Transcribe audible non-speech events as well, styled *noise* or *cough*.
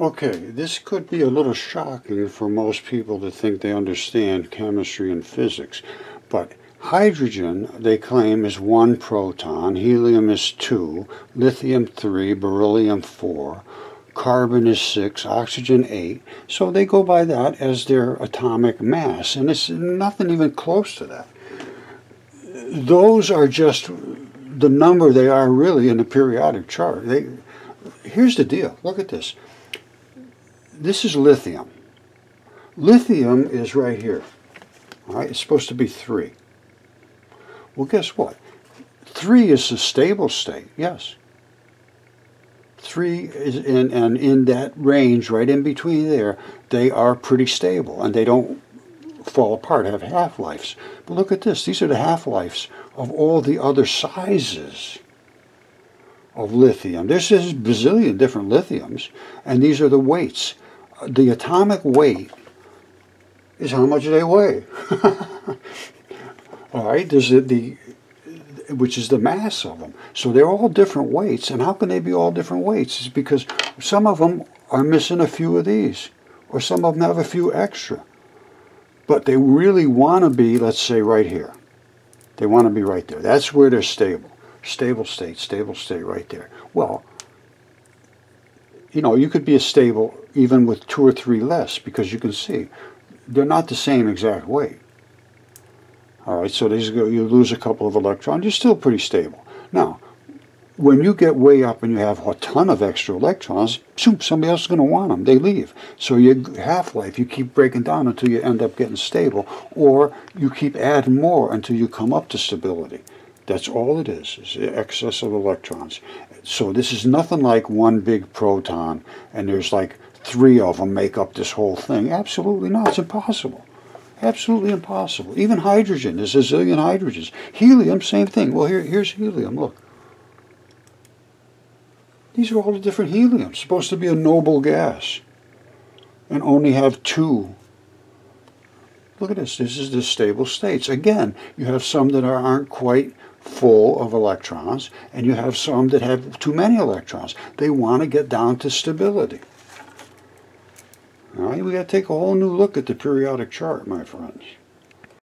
Okay, this could be a little shocking for most people to think they understand chemistry and physics, but hydrogen, they claim, is one proton, helium is two, lithium three, beryllium four, carbon is six, oxygen eight, so they go by that as their atomic mass, and it's nothing even close to that. Those are just the number they are really in the periodic chart. They, here's the deal, look at this this is lithium. Lithium is right here. All right, it's supposed to be 3. Well, guess what? 3 is a stable state, yes. 3 is in, and in that range, right in between there, they are pretty stable and they don't fall apart, have half-lives. But look at this. These are the half-lives of all the other sizes of lithium. There's a bazillion different lithiums, and these are the weights the atomic weight is how much they weigh. *laughs* all right, there's the, the which is the mass of them. So they're all different weights, and how can they be all different weights? It's because some of them are missing a few of these, or some of them have a few extra. But they really want to be, let's say, right here. They want to be right there. That's where they're stable. Stable state, stable state right there. Well, you know, you could be a stable even with two or three less because you can see they're not the same exact weight. All right, so these go, you lose a couple of electrons, you're still pretty stable. Now, when you get way up and you have a ton of extra electrons, somebody else is going to want them. They leave. So your half-life, you keep breaking down until you end up getting stable, or you keep adding more until you come up to stability. That's all it is, is excess of electrons. So this is nothing like one big proton and there's like three of them make up this whole thing. Absolutely not. It's impossible. Absolutely impossible. Even hydrogen, there's a zillion hydrogens. Helium, same thing. Well, here, here's helium. Look. These are all the different heliums. Supposed to be a noble gas. And only have two. Look at this. This is the stable states. Again, you have some that are, aren't quite full of electrons, and you have some that have too many electrons. They want to get down to stability. All right, we got to take a whole new look at the periodic chart, my friends.